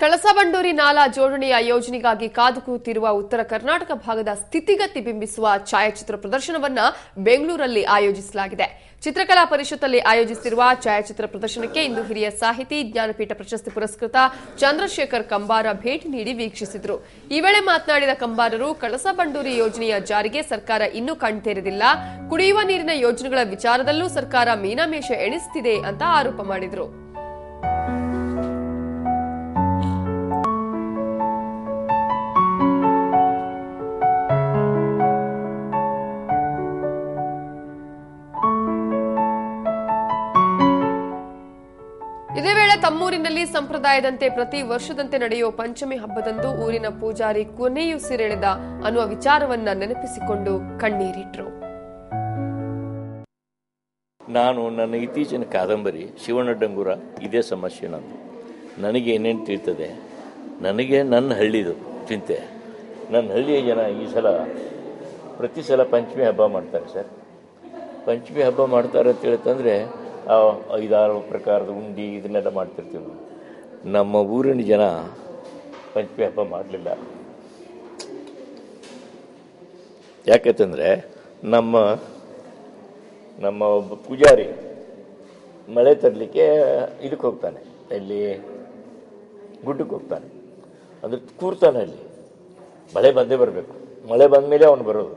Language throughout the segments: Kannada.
ಕಳಸಾ ಬಂಡೂರಿ ನಾಲಾ ಜೋಡಣೆಯ ಯೋಜನೆಗಾಗಿ ಕಾದು ಕೂತಿರುವ ಉತ್ತರ ಕರ್ನಾಟಕ ಭಾಗದ ಸ್ಥಿತಿಗತಿ ಬಿಂಬಿಸುವ ಛಾಯಾಚಿತ್ರ ಪ್ರದರ್ಶನವನ್ನ ಬೆಂಗಳೂರಲ್ಲಿ ಆಯೋಜಿಸಲಾಗಿದೆ. ಚಿತ್ರಕಲಾ ಪರಿಷತ್ತಲ್ಲಿ ಆಯೋಜಿಸಿರುವ ಛಾಯಾಚಿತ್ರ ಪ್ರದರ್ಶನಕ್ಕೆ ಇಂದು ಹಿರಿಯ ಸಾಹಿತಿ, ಜ್ಞಾನಪೀಠ ಪ್ರಶಸ್ತಿ ಪುರಸ್ಕೃತ ಚಂದ್ರಶೇಖರ್ ಕಂಬಾರ ಭೇಟಿ ನೀಡಿ ವೀಕ್ಷಿಸಿದರು. ಈ ವೇಳೆ ಮಾತನಾಡಿದ ಕಂಬಾರರು ಕಳಸಬಂಡೂರಿ ಯೋಜನೆಯ ಜಾರಿಗೆ ಸರ್ಕಾರ ಇನ್ನೂ ಕಣ್ತೆರೆದಿಲ್ಲ. ಕುಡಿಯುವ ನೀರಿನ ಯೋಜನೆಗಳ ವಿಚಾರದಲ್ಲೂ ಸರ್ಕಾರ ಮೀನಾಮೇಷ ಎಣಿಸುತ್ತಿದೆ ಅಂತ ಆರೋಪ ಮಾಡಿದರು. ಇದೇ ವೇಳೆ ತಮ್ಮೂರಿನಲ್ಲಿ ಸಂಪ್ರದಾಯದಂತೆ ಪ್ರತಿ ವರ್ಷದಂತೆ ನಡೆಯುವ ಪಂಚಮಿ ಹಬ್ಬದಂದು ಊರಿನ ಪೂಜಾರಿ ಕೊನೆಯುಸಿರೆಳೆದ ಅನ್ನುವ ವಿಚಾರವನ್ನ ನೆನಪಿಸಿಕೊಂಡು ಕಣ್ಣೀರಿಟ್ರು. ನಾನು ನನ್ನ ಇತ್ತೀಚಿನ ಕಾದಂಬರಿ ಶಿವಣ್ಣ ಡಂಗೂರ ಇದೇ ಸಮಸ್ಯೆ ನಂದು. ನನಗೆ ಏನೇನು ತಿಳಿತದೆ? ನನಗೆ ನನ್ನ ಹಳ್ಳಿದು ಚಿಂತೆ. ನನ್ನ ಹಳ್ಳಿಯ ಜನ ಈ ಸಲ, ಪ್ರತಿ ಸಲ ಪಂಚಮಿ ಹಬ್ಬ ಮಾಡ್ತಾರೆ ಸರ್. ಪಂಚಮಿ ಹಬ್ಬ ಮಾಡ್ತಾರೆ ಅಂತ ಹೇಳ್ತಂದರೆ ಐದಾರು ಪ್ರಕಾರದ ಉಂಡಿ ಇದನ್ನೆಲ್ಲ ಮಾಡ್ತಿರ್ತೀವಿ ನಮ್ಮ ಊರಿನ ಜನ ಪಂಚಮಿ ಹಬ್ಬ ಮಾಡಲಿಲ್ಲ. ಯಾಕಂತಂದರೆ ನಮ್ಮ ನಮ್ಮ ಒಬ್ಬ ಪೂಜಾರಿ ಮಳೆ ತರಲಿಕ್ಕೆ ಇದಕ್ಕೆ ಹೋಗ್ತಾನೆ. ಇಲ್ಲಿ ಗುಡ್ಡಕ್ಕೆ ಹೋಗ್ತಾನೆ. ಅಂದರೆ ಕೂರ್ತಾನೆ ಅಲ್ಲಿ. ಮಳೆ ಬಂದೇ ಬರಬೇಕು. ಮಳೆ ಬಂದ ಮೇಲೆ ಅವನು ಬರೋದು.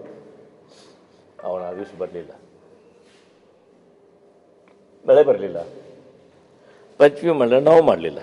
ಅವನು ಆ ದಿವಸ ಬರಲಿಲ್ಲ. ಮಳೆ ಬರಲಿಲ್ಲ. ಪಂಚಮಿ ಮಳೆ ನಾವು ಮಾಡಲಿಲ್ಲ.